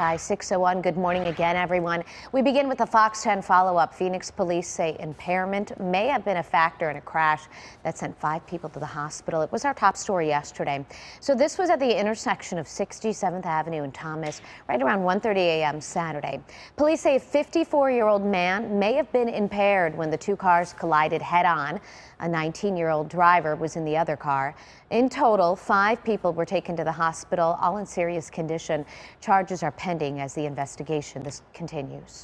Hi, 601. Good morning again, everyone. We begin with the Fox 10 follow up. Phoenix police say impairment may have been a factor in a crash that sent five people to the hospital. It was our top story yesterday. So this was at the intersection of 67th Avenue and Thomas right around 1:30 a.m. Saturday. Police say a 54-year-old man may have been impaired when the two cars collided head on. A 19-year-old driver was in the other car. In total, five people were taken to the hospital, all in serious condition. Charges are pending as the investigation this continues.